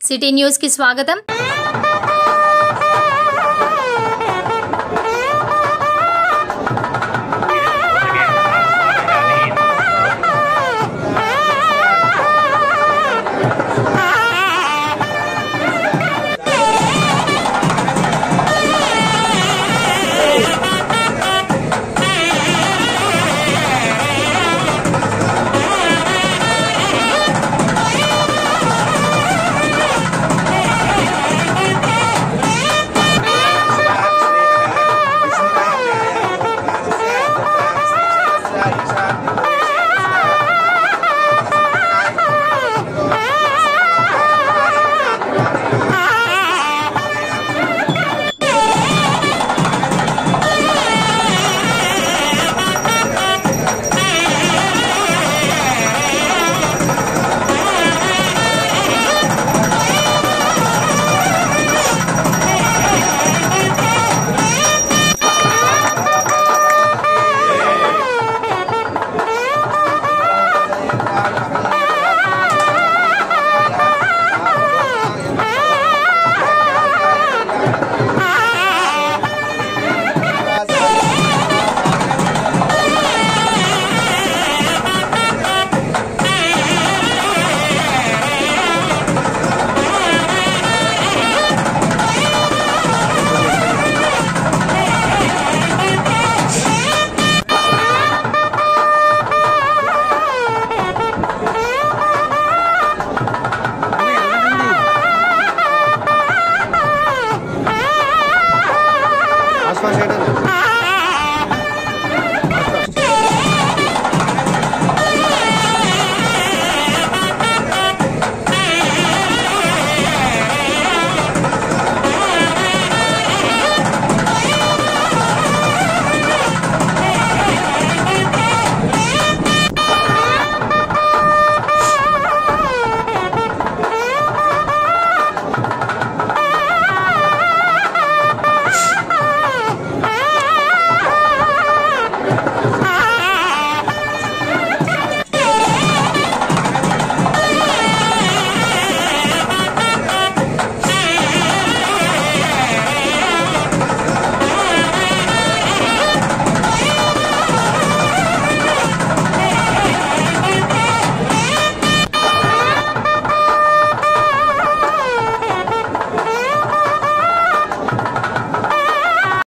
city news కి స్వాగతం